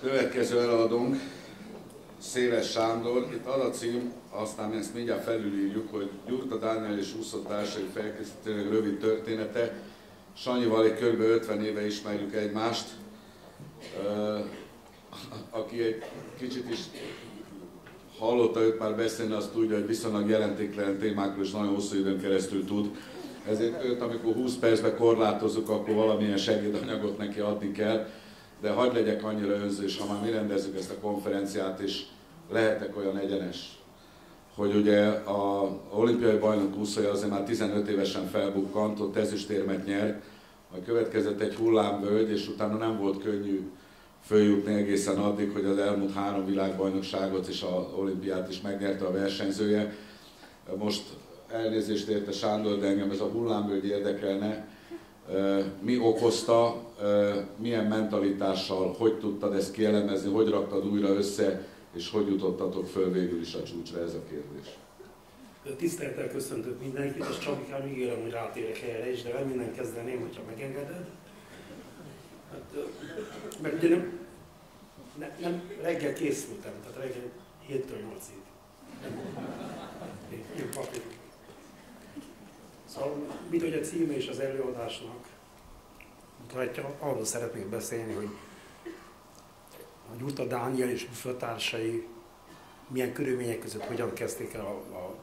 Következő előadónk Széles Sándor. Itt az a cím, aztán ezt mindjárt felülírjuk, hogy Gyurta Dániel és Úszó társai felkészítőnek rövid története. Sanyival egy kb. 50 éve ismerjük egymást. Aki egy kicsit is hallotta őt már beszélni, azt tudja, hogy viszonylag jelentéktelen témákról is nagyon hosszú időn keresztül tud. Ezért őt, amikor 20 percbe korlátozunk, akkor valamilyen segédanyagot neki adni kell de hagyd legyek annyira önzős, ha már mi rendezzük ezt a konferenciát, és lehetek olyan egyenes, hogy ugye a olimpiai bajnok úszója azért már 15 évesen felbukkant, ott ezüstérmet nyert, majd következett egy hullámvölgy, és utána nem volt könnyű följutni egészen addig, hogy az elmúlt három világbajnokságot és az olimpiát is megnyerte a versenyzője. Most elnézést érte Sándor, de engem ez a hullámvölgy érdekelne, mi okozta, milyen mentalitással, hogy tudtad ezt kielemezni, hogy raktad újra össze, és hogy jutottatok föl végül is a csúcsra, ez a kérdés. Tisztelettel köszöntök mindenkit, és Csabikán ígérem, hogy rátérek erre is, de minden kezdeném, hogyha megengeded. Hát, mert ugye nem, nem, nem reggel készültem, tehát reggel 7-től 8-ig. Szóval, mit hogy a címe és az előadásnak mutatja, arról szeretnék beszélni, hogy a Gyurta Dániel és társai milyen körülmények között hogyan kezdték el a, a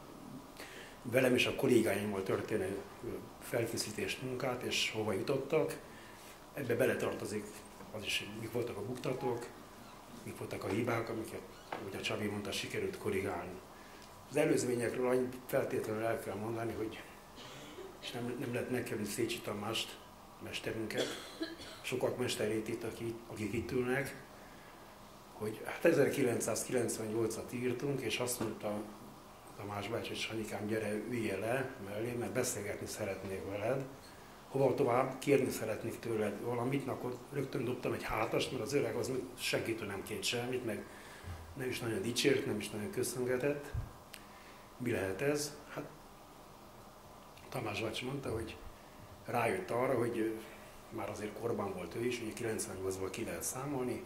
velem és a kollégáimmal történő felkészítést, munkát, és hova jutottak. Ebbe beletartozik az is, mik voltak a buktatók, mik voltak a hibák, amiket, ahogy a Csabi mondta, sikerült korrigálni. Az előzményekről annyit feltétlenül el kell mondani, hogy és nem, nem lehet megkerülni Szécsi Tamást, mesterünket, sokak mesterét itt, akik, akik itt ülnek, hogy hát 1998-at írtunk, és azt mondta Tamás bácsi, hogy Sanyikám, gyere, üljél le mellé, mert beszélgetni szeretnék veled. Hova tovább, kérni szeretnék tőled valamit, akkor rögtön dobtam egy hátast, mert az öreg az segítő nem két semmit, meg nem is nagyon dicsért, nem is nagyon köszöngetett. Mi lehet ez? Hát Tamás bácsi mondta, hogy rájött arra, hogy már azért korban volt ő is, ugye 98-ból ki lehet számolni,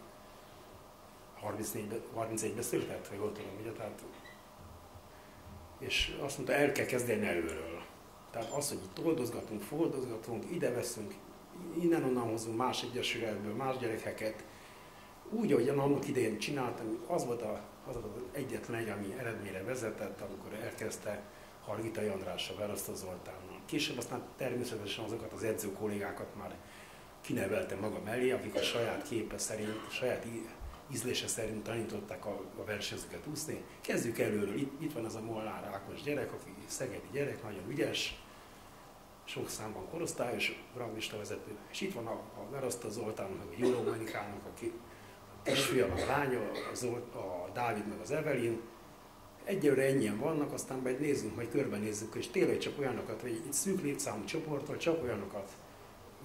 34, 31 született, vagy volt tudom, ugye, tehát és azt mondta, el kell kezdeni előről. Tehát az, hogy itt oldozgatunk, fordozgatunk, ide veszünk, innen-onnan hozunk más egyesületből, más gyerekeket, úgy, ahogy annak idején csináltam, az volt, a, az az egyetlen egy, ami eredményre vezetett, amikor elkezdte Hargita Andrással, Verasztó Zoltánnal. Később aztán természetesen azokat az edző kollégákat már kineveltem maga mellé, akik a saját képe szerint, a saját ízlése szerint tanították a, a versenyzőket úszni. Kezdjük előről, itt, itt van az a Molnár Ákos gyerek, aki szegedi gyerek, nagyon ügyes, sok számban korosztályos ranglista vezető. És itt van a, a Veraszta Zoltán, meg a Jóló Monikának, aki testvére, a lánya, a, Zolt, a Dávid, meg az Evelin, Egyelőre ennyien vannak, aztán majd nézzünk, majd körbenézzük, és tényleg csak olyanokat, vagy egy szűk létszámú csoporttal, csak olyanokat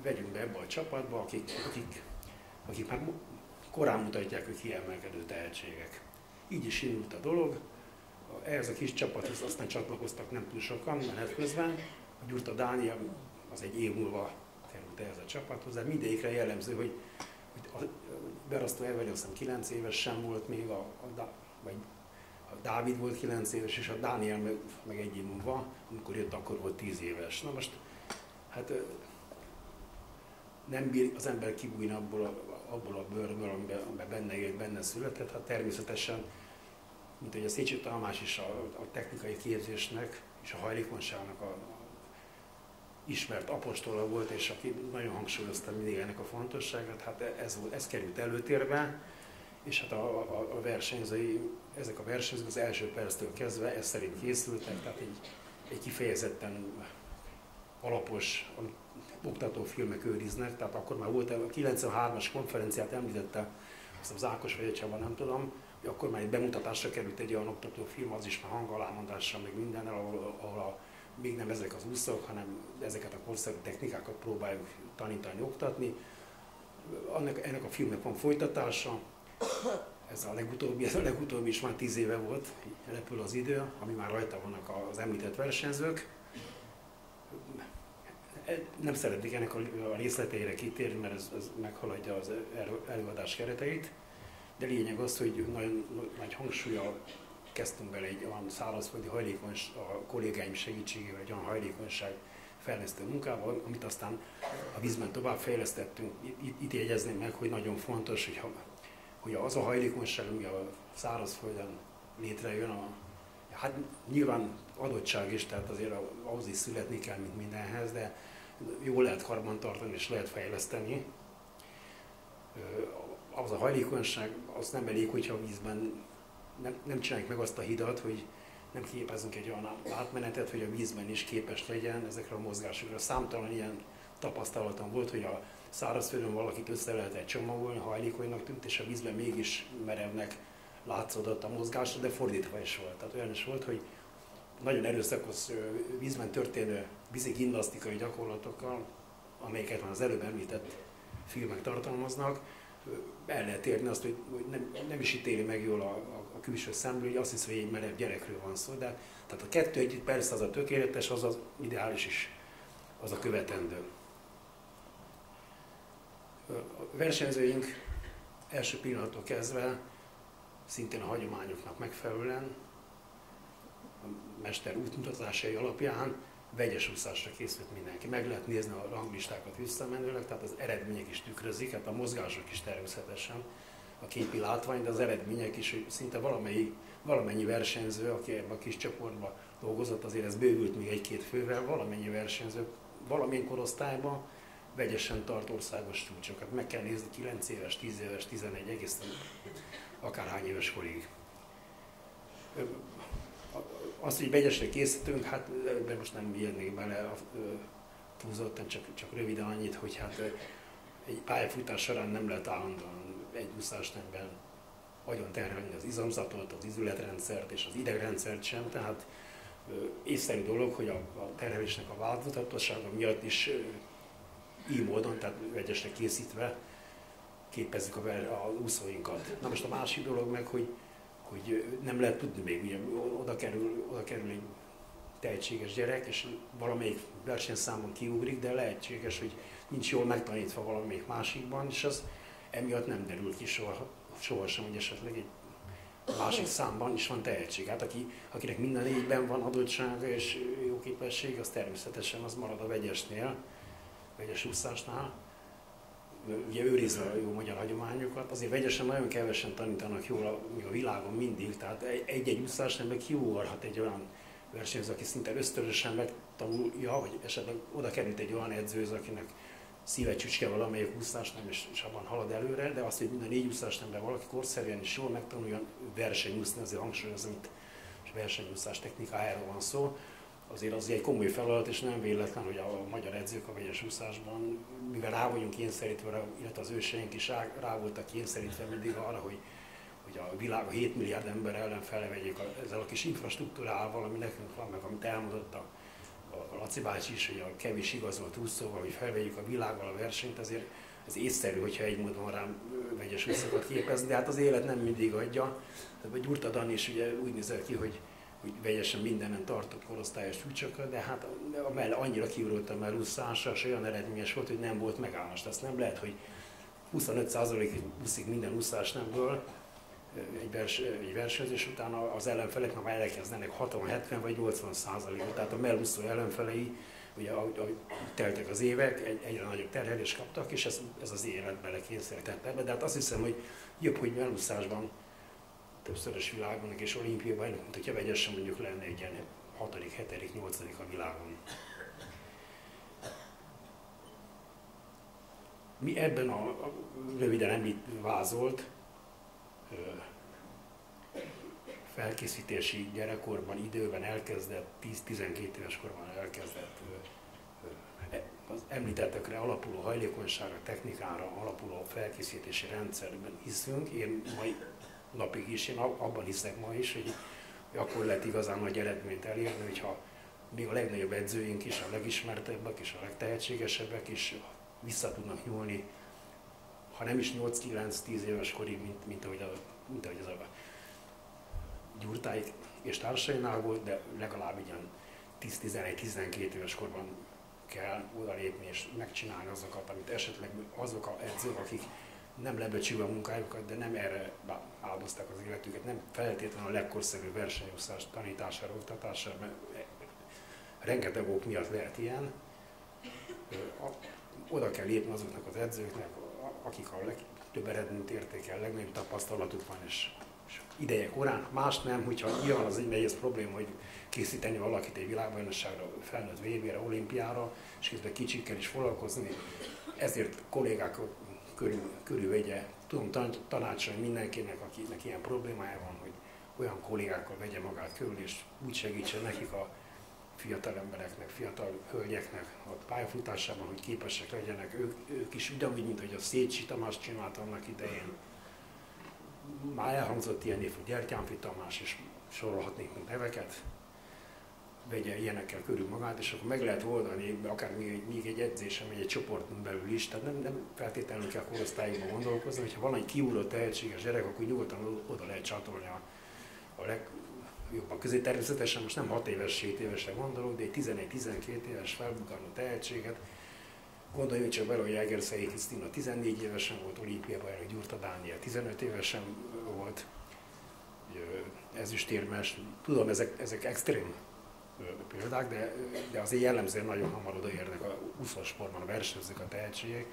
vegyünk be ebbe a csapatba, akik, akik, akik már korán mutatják, hogy kiemelkedő tehetségek. Így is indult a dolog. Ehhez a kis csapathoz aztán csatlakoztak nem túl sokan menet közben. A Gyurta Dániel az egy év múlva került ehhez a csapathoz, de mindegyikre jellemző, hogy, hogy a Berasztó Eveli azt hiszem 9 éves sem volt még, a, a, vagy Dávid volt 9 éves, és a Dániel meg, meg egy év múlva, amikor jött, akkor volt 10 éves. Na most, hát nem bír az ember kibújni abból a, abból a bőrből, amiben, amiben benne élt, benne született. Hát természetesen, mint hogy a Szécsi Tamás is a, a technikai képzésnek és a hajlékonyságnak a, a ismert apostola volt, és aki nagyon hangsúlyozta mindig ennek a fontosságát, hát ez, volt, ez került előtérbe, és hát a, a, a versenyzői, ezek a versenyzők az első perctől kezdve ez szerint készültek, tehát egy, egy kifejezetten alapos oktatófilmek őriznek, tehát akkor már volt a 93-as konferenciát említette, azt az Ákos vagy Csaba, nem tudom, hogy akkor már egy bemutatásra került egy olyan oktatófilm, az is már hangalámondással, meg minden, ahol, ahol a, még nem ezek az úszók, hanem ezeket a korszerű technikákat próbáljuk tanítani, oktatni. Annak, ennek a filmnek van folytatása, ez a legutóbbi, ez a legutóbbi is már tíz éve volt, repül az idő, ami már rajta vannak az említett versenyzők. Nem szeretnék ennek a részleteire kitérni, mert ez, ez meghaladja az előadás kereteit. de lényeg az, hogy nagyon nagy hangsúlyal kezdtünk bele egy olyan szárazföldi hajlékony, a kollégáim segítségével egy olyan hajlékonyság fejlesztő munkával, amit aztán a vízben tovább fejlesztettünk. Itt, itt jegyezném meg, hogy nagyon fontos, hogy, ha, hogy az a hajlékonyság, ami a szárazföldön létrejön, a, hát nyilván adottság is, tehát azért ahhoz is születni kell, mint mindenhez, de jól lehet karbantartani és lehet fejleszteni. Az a hajlékonyság, az nem elég, hogyha a vízben nem, nem csináljuk meg azt a hidat, hogy nem képezünk egy olyan átmenetet, hogy a vízben is képes legyen ezekre a mozgásokra. Számtalan ilyen tapasztalatom volt, hogy a szárazföldön valakit össze lehetett csomagolni, hajlékonynak tűnt, és a vízben mégis merevnek látszódott a mozgásra, de fordítva is volt. Tehát olyan is volt, hogy nagyon erőszakos vízben történő vízi gimnasztikai gyakorlatokkal, amelyeket már az előbb említett filmek tartalmaznak, el lehet érni azt, hogy nem, nem is ítéli meg jól a, a, a külső szemből, hogy azt hiszi, hogy egy merev gyerekről van szó, de tehát a kettő együtt persze az a tökéletes, az az ideális is, az a követendő. Versenyzőink első pillanattól kezdve szintén a hagyományoknak megfelelően, a mester útmutatásai alapján vegyes úszásra készült mindenki. Meg lehet nézni a ranglistákat visszamenőleg, tehát az eredmények is tükrözik, hát a mozgások is természetesen, a képi látvány, de az eredmények is, hogy szinte valamennyi, valamennyi versenyző, aki ebben a kis csoportban dolgozott, azért ez bővült még egy-két fővel, valamennyi versenyző valamilyen korosztályban vegyesen tart országos csúcsokat. Meg kell nézni 9 éves, 10 éves, 11, egészen akárhány éves korig azt, hogy vegyesre készítünk, hát de most nem érnék bele túlzottan, csak, csak röviden annyit, hogy hát egy pályafutás során nem lehet állandóan egy úszásnemben agyon terhelni az izomzatot, az izületrendszert és az idegrendszert sem, tehát észszerű dolog, hogy a, a terhelésnek a változatossága miatt is így módon, tehát vegyesre készítve képezzük a, a úszóinkat. Na most a másik dolog meg, hogy hogy nem lehet tudni még, ugye oda kerül, oda kerül egy tehetséges gyerek, és valamelyik versenyszámon kiugrik, de lehetséges, hogy nincs jól megtanítva valamelyik másikban, és az emiatt nem derül ki soha, sohasem, hogy esetleg egy másik számban is van tehetség. Hát aki, akinek minden négyben van adottsága és jó képesség, az természetesen az marad a vegyesnél, vegyes úszásnál. Ugye őrizve a jó magyar hagyományokat, azért vegyesen nagyon kevesen tanítanak jól a, a világon mindig, tehát egy-egy úszás nem meg kiugorhat egy olyan versenyző, aki szinte ösztönösen megtanulja, hogy esetleg oda került egy olyan edzőz, akinek szíve csücske valamelyik úszás nem, és, és abban halad előre, de azt, hogy minden négy úszás nemben valaki korszerűen is jól megtanuljon versenyúszni, azért hangsúlyozom, itt és versenyúszás technikájáról van szó, azért az egy komoly feladat, és nem véletlen, hogy a magyar edzők a vegyes úszásban, mivel rá vagyunk kényszerítve, illetve az őseink is rá, voltak kényszerítve mindig arra, hogy, hogy a világ a 7 milliárd ember ellen felvegyék ezzel a kis infrastruktúrával, ami nekünk van, meg amit elmondott a, a Laci bácsi is, hogy a kevés igazolt úszóval, hogy felvegyük a világgal a versenyt, azért ez észszerű, hogyha egy módon rám vegyes úszókat képezni, de hát az élet nem mindig adja. Tehát Gyurta Dan is ugye úgy nézel ki, hogy hogy vegyesen mindenen tartott korosztályos csúcsokat, de hát a melle annyira kiúrultam el úszásra, és olyan eredményes volt, hogy nem volt megállás. Azt nem lehet, hogy 25%-ig úszik minden úszás nemből egy, vers, egy versenyzés után az ellenfelek már elkezdenek 60-70 vagy 80 százalékot. Tehát a mellúszó ellenfelei, ugye ahogy, teltek az évek, egy, egyre nagyobb terhelést kaptak, és ez, ez az életbe lekényszerített ebbe. De hát azt hiszem, hogy jobb, hogy mellúszásban többszörös világon és olimpiai bajnok, mint hogyha vegyesen mondjuk lenne egy ilyen 6., 7., 8. a világon. Mi ebben a, a röviden említ vázolt felkészítési gyerekkorban, időben elkezdett, 10-12 éves korban elkezdett e, az említettekre alapuló hajlékonyságra, technikára alapuló felkészítési rendszerben hiszünk. Én mai napig is, én abban hiszek ma is, hogy, akkor lehet igazán nagy eredményt elérni, hogyha még a legnagyobb edzőink is, a legismertebbek és a legtehetségesebbek is vissza tudnak nyúlni, ha nem is 8-9-10 éves korig, mint, mint, ahogy, a, mint ahogy az a gyurtáik és társainál volt, de legalább ilyen 10-11-12 éves korban kell odalépni és megcsinálni azokat, amit esetleg azok a edzők, akik nem lebecsülve a munkájukat, de nem erre áldozták az életüket, nem feltétlenül a legkorszerűbb versenyosztás tanítására, oktatására, mert rengeteg ok miatt lehet ilyen. Oda kell lépni azoknak az edzőknek, akik a legtöbb eredményt érték el, legnagyobb tapasztalatuk van, és, és ideje korán. Más nem, hogyha nyilván az egy nehéz probléma, hogy készíteni valakit egy világbajnokságra, felnőtt vb olimpiára, és közben kicsikkel is foglalkozni. Ezért kollégák körül, körülvegye, tudom tanácsolni mindenkinek, akinek ilyen problémája van, hogy olyan kollégákkal vegye magát körül, és úgy segítsen nekik a fiatal embereknek, fiatal hölgyeknek a pályafutásában, hogy képesek legyenek ők, ők is ugyanúgy, mint hogy a Szécsi Tamás csinált annak idején. Már elhangzott ilyen név, hogy Gyertyánfi Tamás, és sorolhatnék neveket, vegye ilyenekkel körül magát, és akkor meg lehet oldani, akár még egy, még egy edzésem, egy csoporton belül is, tehát nem, nem feltétlenül kell korosztályokban gondolkozni, hogyha van egy kiúró tehetséges gyerek, akkor nyugodtan oda lehet csatolni a, a legjobban közé. Természetesen most nem 6 éves, 7 évesre gondolok, de egy 11-12 éves felbukkanó tehetséget, Gondoljunk csak bele, hogy Egerszei Krisztina 14 évesen volt olimpiában, erre Gyurta Dániel 15 évesen volt ezüstérmes. Tudom, ezek, ezek extrém példák, de, de azért jellemzően nagyon hamar odaérnek a úszós sportban a tehetségek,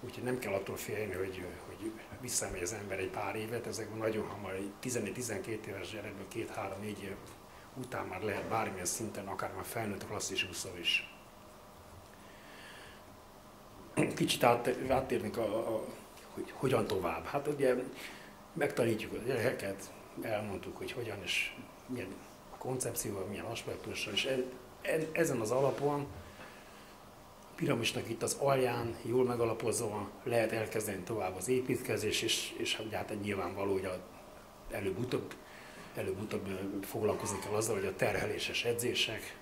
úgyhogy nem kell attól félni, hogy, hogy visszamegy az ember egy pár évet, ezek nagyon hamar, 14-12 éves gyerekből két-három-négy év után már lehet bármilyen szinten, akár már felnőtt klasszis úszó is. Kicsit át, áttérnék, a, a, hogy hogyan tovább. Hát ugye megtanítjuk a gyerekeket, elmondtuk, hogy hogyan és milyen koncepcióval, milyen aspektussal, és e, e, ezen az alapon a piramisnak itt az alján jól megalapozva lehet elkezdeni tovább az építkezés, és, és hát, nyilvánvaló, hogy előbb-utóbb előbb-utóbb foglalkozni kell azzal, hogy a terheléses edzések,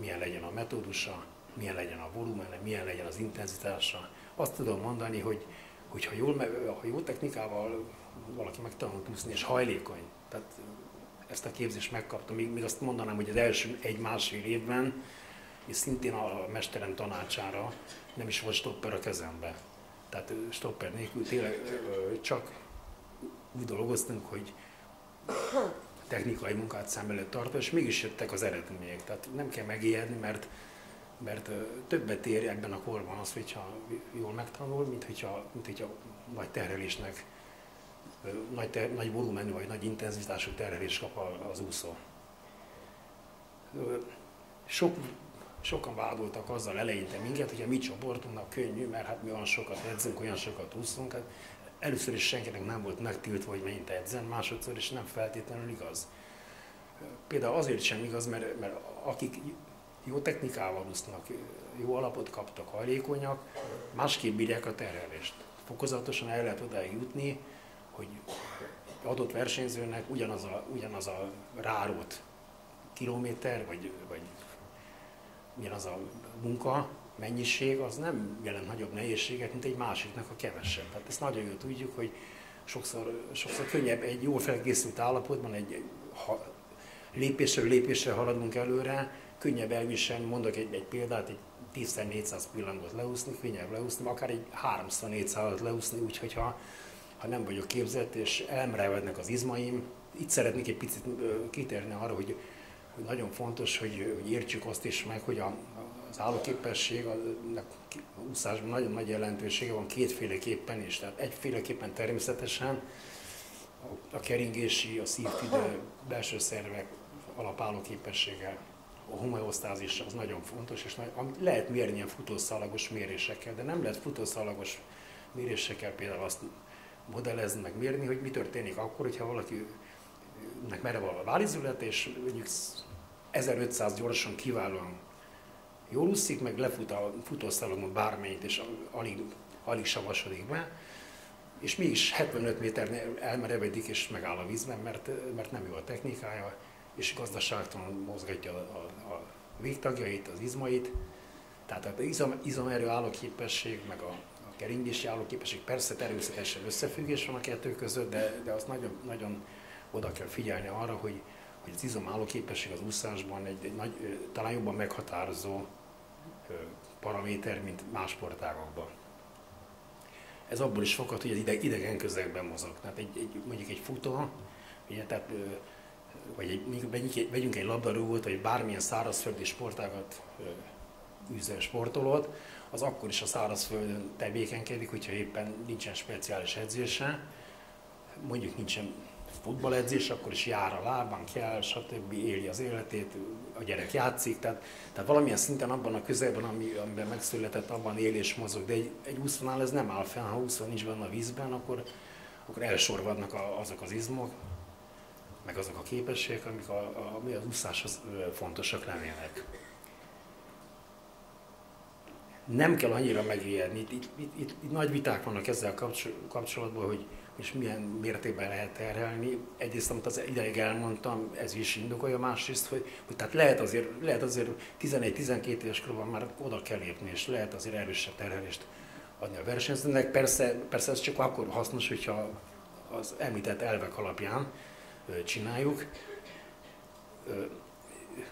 milyen legyen a metódusa, milyen legyen a volumene, milyen legyen az intenzitása. Azt tudom mondani, hogy, hogy ha, jól, ha jó technikával valaki megtanult úszni és hajlékony, tehát ezt a képzést megkaptam, még, még azt mondanám, hogy az első egy-másfél évben, és szintén a mesterem tanácsára nem is volt stopper a kezembe. Tehát stopper nélkül tényleg csak úgy dolgoztunk, hogy technikai munkát szem előtt tartva, és mégis jöttek az eredmények. Tehát nem kell megijedni, mert, mert többet ér ebben a korban az, hogyha jól megtanul, mint hogyha, mint hogyha nagy terhelésnek nagy, ter, nagy volumenű vagy nagy intenzitású terhelés kap az úszó. Sok, sokan vádoltak azzal eleinte minket, hogy a mi csoportunknak könnyű, mert hát mi olyan sokat edzünk, olyan sokat úszunk. Hát először is senkinek nem volt megtiltva, hogy mennyit edzen, másodszor is nem feltétlenül igaz. Például azért sem igaz, mert, mert akik jó technikával úsznak, jó alapot kaptak, hajlékonyak, másképp bírják a terhelést. Fokozatosan el lehet odáig jutni, hogy adott versenyzőnek ugyanaz a, ugyanaz a rárót kilométer, vagy, vagy ugyanaz a munka, mennyiség, az nem jelent nagyobb nehézséget, mint egy másiknak a kevesebb. Tehát ezt nagyon jól tudjuk, hogy sokszor, sokszor könnyebb egy jól felkészült állapotban, egy, ha, lépésről lépésre haladunk előre, könnyebb elviselni, mondok egy, egy példát, egy 10-400 pillangot leúszni, könnyebb leúszni, akár egy 300-400-at leúszni, úgyhogy ha ha nem vagyok képzett, és elmerevednek az izmaim. Itt szeretnék egy picit kitérni arra, hogy, hogy nagyon fontos, hogy, hogy értsük azt is meg, hogy a, az állóképesség, a, úszásban nagyon nagy jelentősége van kétféleképpen is. Tehát egyféleképpen természetesen a, a keringési, a szívtüde, belső szervek alapálló képessége, a homeosztázis az nagyon fontos, és lehet mérni ilyen futószalagos mérésekkel, de nem lehet futószalagos mérésekkel például azt modellezni, meg mérni, hogy mi történik akkor, hogyha valakinek merev a válizület, és mondjuk 1500 gyorsan kiválóan jól úszik, meg lefut a futószalomon bármelyit, és alig, alig savasodik be, és mégis 75 méternél elmerevedik és megáll a vízben, mert, mert nem jó a technikája, és gazdaságtalan mozgatja a, a, a végtagjait, az izmait. Tehát az izom, izomerő állóképesség, meg a, keringési állóképesség, persze természetesen összefüggés van a kettő között, de, de azt nagyon, nagyon oda kell figyelni arra, hogy, hogy az izom állóképesség az úszásban egy, egy nagy, talán jobban meghatározó paraméter, mint más sportágokban. ez abból is fakad, hogy az idegen közegben mozog. Tehát egy, egy, mondjuk egy futó, ugye, tehát, vagy egy, vegyünk egy labdarúgót, vagy bármilyen szárazföldi sportágat űző sportolót, az akkor is a szárazföldön tevékenykedik, hogyha éppen nincsen speciális edzése, mondjuk nincsen futballedzés, akkor is jár a lábán, kell, stb. éli az életét, a gyerek játszik, tehát, tehát valamilyen szinten abban a közelben, ami, amiben megszületett, abban él és mozog. De egy, egy úszónál ez nem áll fel, ha úszó nincs benne a vízben, akkor, akkor elsorvadnak a, azok az izmok, meg azok a képességek, amik a, a, ami az úszáshoz fontosak lennének. Nem kell annyira megijedni. Itt, itt, itt, itt, itt nagy viták vannak ezzel kapcsolatban, hogy és milyen mértékben lehet terhelni. Egyrészt, amit az ideig elmondtam, ez is indokolja, másrészt, hogy, hogy tehát lehet azért, lehet azért 11-12 éves korban már oda kell lépni, és lehet azért erősebb terhelést adni a versenyzőnek. Persze, persze ez csak akkor hasznos, hogyha az említett elvek alapján csináljuk.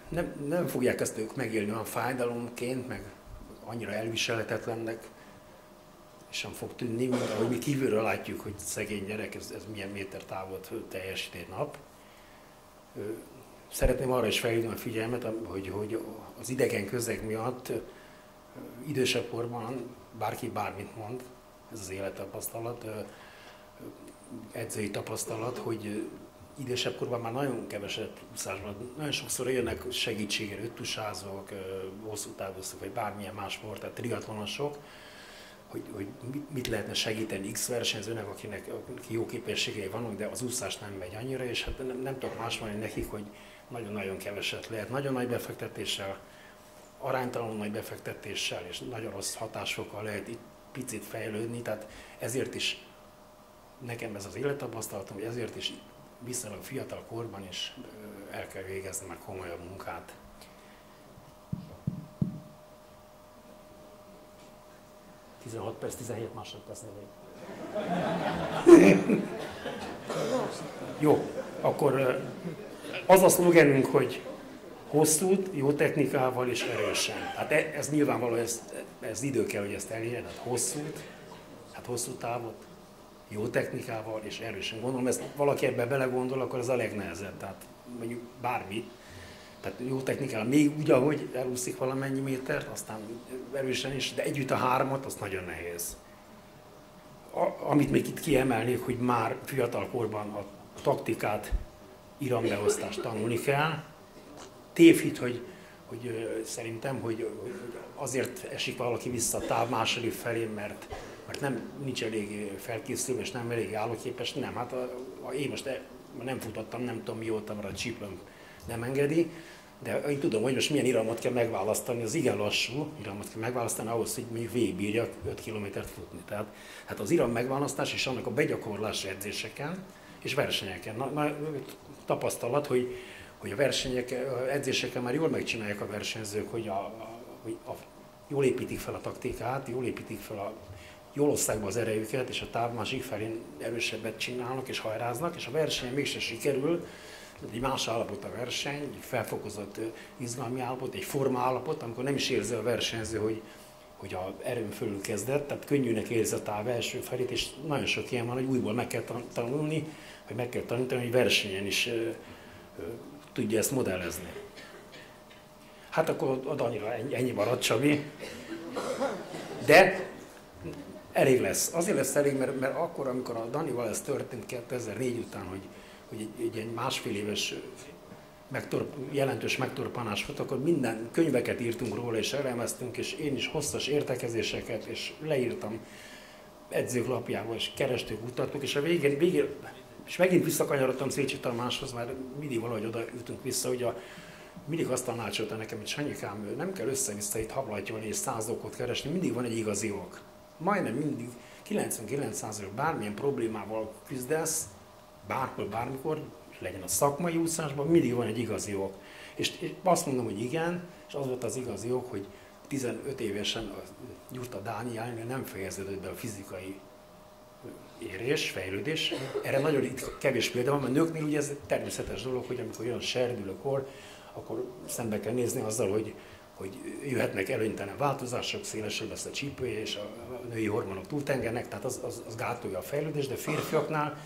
Nem, nem fogják ezt ők megélni olyan fájdalomként, meg annyira elviselhetetlennek, sem fog tűnni, mint ahogy mi kívülről látjuk, hogy szegény gyerek, ez, ez milyen méter távot teljesít egy nap. Szeretném arra is felhívni a figyelmet, hogy, hogy az idegen közeg miatt idősebb korban bárki bármit mond, ez az élettapasztalat, edzői tapasztalat, hogy idősebb korban már nagyon keveset úszásban, nagyon sokszor jönnek segítségére, öttusázók, hosszú távúszók, vagy bármilyen más sport, tehát triatlonosok, hogy, hogy mit lehetne segíteni X versenyzőnek, akinek aki jó képességei vannak, de az úszás nem megy annyira, és hát nem, nem tudok más mondani nekik, hogy nagyon-nagyon keveset lehet. Nagyon nagy befektetéssel, aránytalanul nagy befektetéssel és nagyon rossz hatásokkal lehet itt picit fejlődni, tehát ezért is nekem ez az élettapasztalatom, hogy ezért is viszonylag fiatal korban is el kell végezni már komolyabb munkát. 16 perc, 17 másodpercnél még. Jó, akkor az a szlogenünk, hogy hosszút, jó technikával és erősen. Hát e, ez nyilvánvaló, ez, ez idő kell, hogy ezt elérjen, hát hosszút, hát hosszú távot, jó technikával és erősen. Gondolom, ezt valaki ebbe belegondol, akkor ez a legnehezebb. Tehát mondjuk bármi, tehát jó technikával, még úgy, ahogy elúszik valamennyi métert, aztán erősen is, de együtt a hármat, az nagyon nehéz. A, amit még itt kiemelnék, hogy már fiatal korban a taktikát, irambeosztást tanulni kell. Tévhit, hogy, hogy szerintem, hogy azért esik valaki vissza a táv második felé, mert, mert nem nincs elég felkészülve, és nem elég állóképes. Nem, hát a, a, én most e, nem futottam, nem tudom mióta, mert a csíplőm nem engedi, de én tudom, hogy most milyen iramot kell megválasztani, az igen lassú iramot kell megválasztani ahhoz, hogy még végigbírjak 5 kilométert futni. Tehát hát az iram megválasztás és annak a begyakorlás edzéseken és versenyeken. Na, na, tapasztalat, hogy, hogy a versenyek, edzéseken már jól megcsinálják a versenyzők, hogy, a, a, hogy a, jól építik fel a taktikát, jól építik fel a, jól osszák be az erejüket, és a táv másik felén erősebbet csinálnak és hajráznak, és a verseny mégse sikerül, egy más állapot a verseny, egy felfokozott izgalmi állapot, egy forma állapot, amikor nem is érzi a versenyző, hogy, hogy a erőn fölül kezdett, tehát könnyűnek érzi a táv első felét, és nagyon sok ilyen van, hogy újból meg kell tanulni, vagy meg kell tanítani, hogy versenyen is ö, ö, tudja ezt modellezni. Hát akkor ad annyira ennyi, ennyi maradt, Csabi. De elég lesz. Azért lesz elég, mert, mert akkor, amikor a Danival ez történt 2004 után, hogy hogy egy, egy, egy másfél éves megtorp, jelentős megtorpanás volt, akkor minden könyveket írtunk róla, és elemeztünk, és én is hosszas értekezéseket, és leírtam edzők lapjából, és kerestük, kutattuk, és a végén, végén és megint visszakanyarodtam Szécsi Tamáshoz, mert mindig valahogy oda jutunk vissza, hogy a, mindig azt tanácsolta nekem, hogy Sanyikám, nem kell össze-vissza itt hablatyolni és száz okot keresni, mindig van egy igazi ok. Majdnem mindig, 99% bármilyen problémával küzdesz, bárhol, bármikor, legyen a szakmai úszásban, mindig van egy igazi ok. És azt mondom, hogy igen, és az volt az igazi ok, hogy 15 évesen a Gyurta Dániel nem fejeződött be a fizikai érés, fejlődés. Erre nagyon itt kevés példa van, mert nőknél ugye ez természetes dolog, hogy amikor jön serdül a kor, akkor szembe kell nézni azzal, hogy, hogy jöhetnek előnytelen változások, szélesebb lesz a csípője, és a női hormonok túltengernek, tehát az, az, az gátolja a fejlődést, de férfiaknál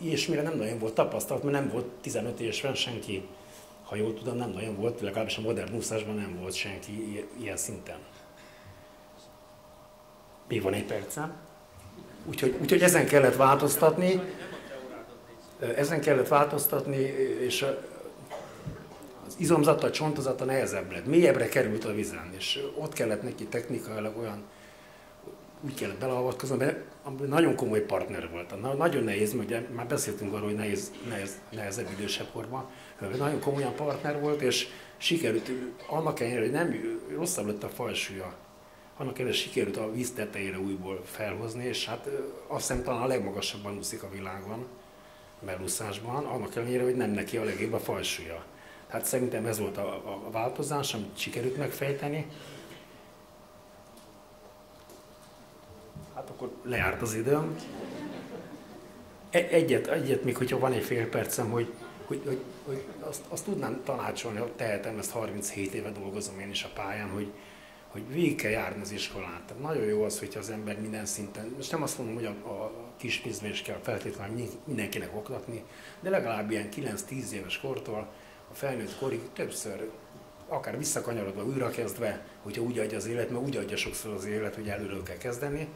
ilyesmire nem nagyon volt tapasztalat, mert nem volt 15 évesen senki, ha jól tudom, nem nagyon volt, legalábbis a modern úszásban nem volt senki ilyen szinten. Még van egy percem. Úgyhogy, úgyhogy ezen kellett változtatni, ezen kellett változtatni, és izomzata, csontozata nehezebb lett, mélyebbre került a vizen, és ott kellett neki technikailag olyan, úgy kellett beleavatkozni, mert nagyon komoly partner volt. Nagyon nehéz, mert már beszéltünk arról, hogy nehéz, nehéz, nehezebb idősebb korban, nagyon komolyan partner volt, és sikerült, annak ellenére, hogy nem rosszabb lett a falsúlya, annak ellenére sikerült a víz tetejére újból felhozni, és hát azt hiszem talán a legmagasabban úszik a világon, melúszásban, annak ellenére, hogy nem neki a legjobb a falsúlya. Hát szerintem ez volt a, a változás, amit sikerült megfejteni. Hát akkor lejárt az időm. E- egyet, egyet még, hogyha van egy fél percem, hogy, hogy, hogy, hogy azt, azt tudnám tanácsolni, hogy tehetem, ezt 37 éve dolgozom én is a pályán, hogy, hogy végig kell járni az iskolát. Tehát nagyon jó az, hogyha az ember minden szinten, most nem azt mondom, hogy a, a kis is kell feltétlenül mindenkinek oktatni, de legalább ilyen 9-10 éves kortól a felnőtt korig többször, akár visszakanyarodva, újra kezdve, hogyha úgy adja az élet, mert úgy adja sokszor az élet, hogy előről kell kezdeni,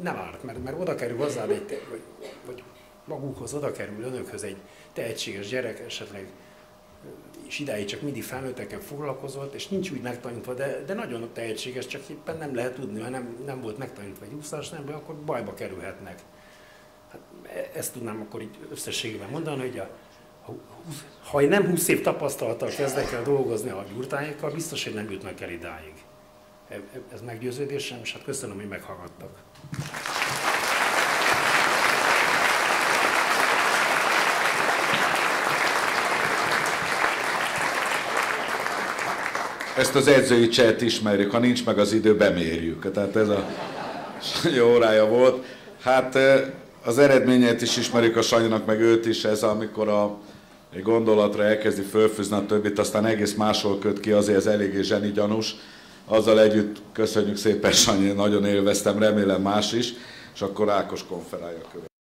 nem árt, mert, mert oda kerül hozzá egy, vagy, vagy magukhoz oda kerül önökhöz egy tehetséges gyerek, esetleg és idáig csak mindig felnőttekkel foglalkozott, és nincs úgy megtanítva, de, de nagyon tehetséges, csak éppen nem lehet tudni, mert nem, nem volt megtanítva egy úszás, nem, akkor bajba kerülhetnek. Hát e, ezt tudnám akkor így összességében mondani, hogy a, ha én nem 20 év tapasztalattal kezdek el dolgozni a gyurtáikkal, biztos, hogy nem jutnak el idáig. E, e, ez meggyőződésem, és hát köszönöm, hogy meghallgattak. Ezt az edzői cset ismerjük, ha nincs meg az idő, bemérjük. Tehát ez a jó órája volt. Hát az eredményeit is ismerjük a Sanyinak, meg őt is, ez amikor a egy gondolatra elkezdi fölfűzni a többit, aztán egész máshol köt ki, azért ez eléggé zseni gyanús. Azzal együtt köszönjük szépen, Sanyi, nagyon élveztem, remélem más is, és akkor Ákos konferálja követ.